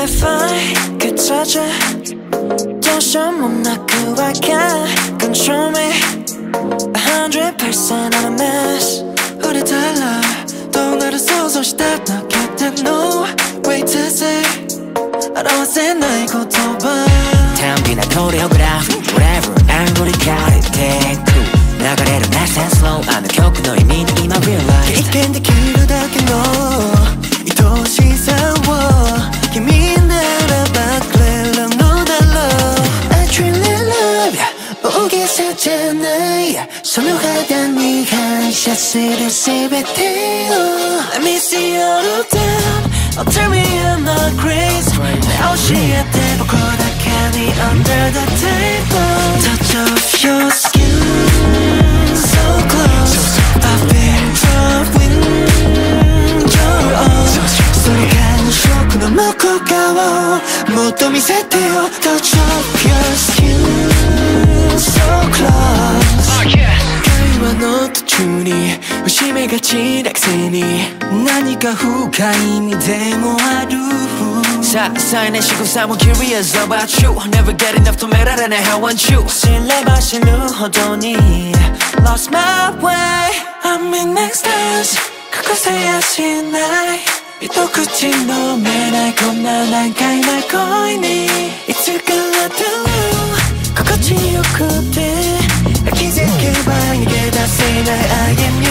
If I could touch it Don't show me not who I can Control me A hundred percent I'm a mess 우리 달라 또 나를 소소시다 너 곁에 No way to say I don't say 나의 고통봐 담비나 코레오그래프 Whatever 알고리 가리 사잖아 선호하던 네한 샷을 save it Let me see all of them Oh tell me I'm not crazy 내 옷이 대고 고닥하니 under the table Touch of your skin so close I've been drunk with your arms 소리가 쇼크 너무 가까워 못도 미세대요 Touch of your しめがちなくせに何か深い意味でもあるさあ再燃しぐさも curious about you Never get enough 止められない How want you 知れば知るほどに Lost my way I'm in ecstasy 隠せやしない一口飲めないこんな難解な恋にいつからだろう心地よくて気づけば逃げ出せない I am you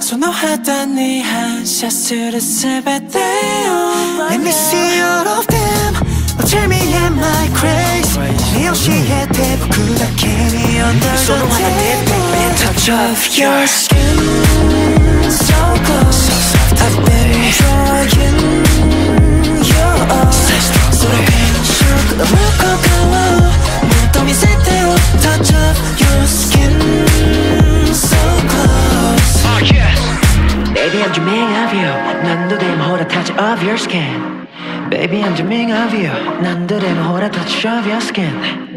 その肌に反射する全てを Let me see all of them. 落ち見え my craze 君教えて僕だけに Under the Touch of your skin. dreaming of you 난도 됨 hold a touch of your skin Baby I'm dreaming of you 난도 됨 hold a touch of your skin